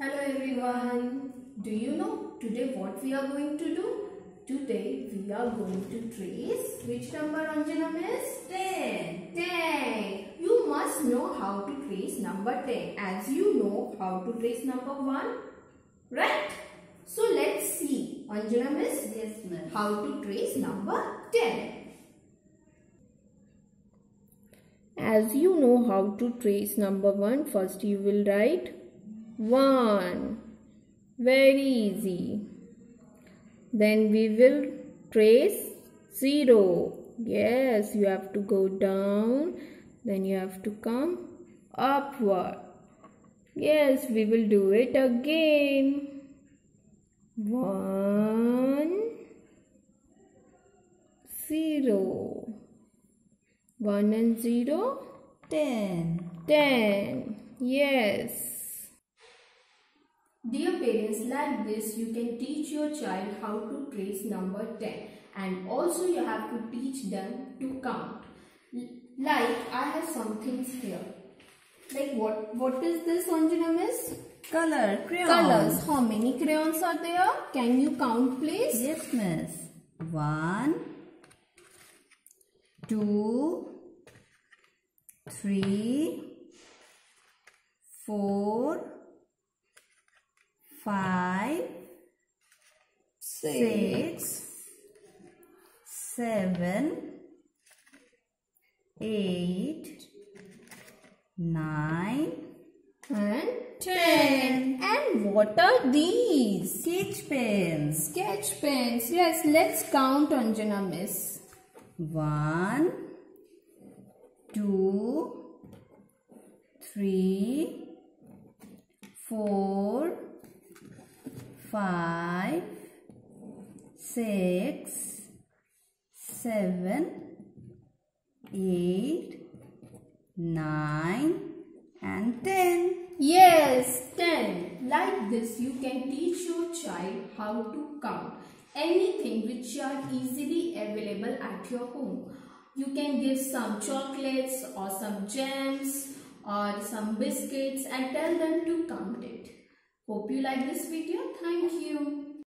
Hello everyone. Do you know today what we are going to do? Today we are going to trace which number Anjana miss? 10. 10. You must know how to trace number 10 as you know how to trace number 1. Right? So let's see Anjana miss Yes, miss. how to trace number 10. As you know how to trace number 1, first you will write 1. Very easy. Then we will trace 0. Yes, you have to go down. Then you have to come upward. Yes, we will do it again. one zero one and 0 10. 10 yes dear parents like this you can teach your child how to trace number 10 and also you have to teach them to count. Like i have some things here. Like what what is this anjana miss? Color, crayon. colors. How many crayons are there? Can you count please? Yes, miss. 1, 2, 3, 4, 5, 6, 7, 8, 9, and 10 and what are these? Sketch pens. sketch pens. Yes let's count anjana miss. One, two, three, four, five, six, seven, eight, nine, and ten. Yes, 10. Like this, you can teach your child how to count anything which are easily available at your home. You can give some chocolates or some gems or some biscuits and tell them to count it. Hope you like this video. Thank you.